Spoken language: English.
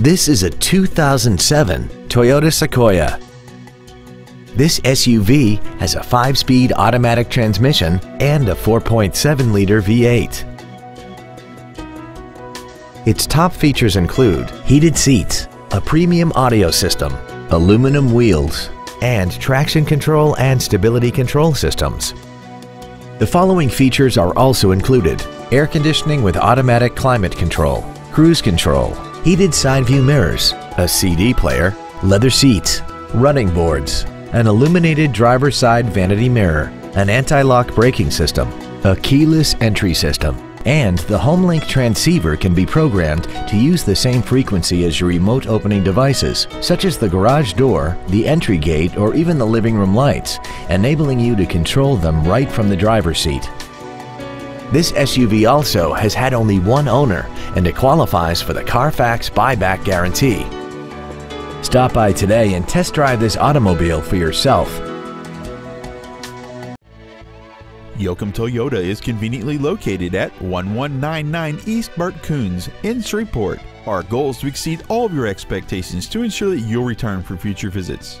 This is a 2007 Toyota Sequoia. This SUV has a 5-speed automatic transmission and a 4.7-liter V8. Its top features include heated seats, a premium audio system, aluminum wheels, and traction control and stability control systems. The following features are also included. Air conditioning with automatic climate control, cruise control, heated side view mirrors, a CD player, leather seats, running boards, an illuminated driver side vanity mirror, an anti-lock braking system, a keyless entry system, and the HomeLink transceiver can be programmed to use the same frequency as your remote opening devices, such as the garage door, the entry gate, or even the living room lights, enabling you to control them right from the driver's seat. This SUV also has had only one owner and it qualifies for the Carfax buyback guarantee. Stop by today and test drive this automobile for yourself. Yokem Toyota is conveniently located at 1199 East Bert Kouns in Shreveport. Our goal is to exceed all of your expectations to ensure that you'll return for future visits.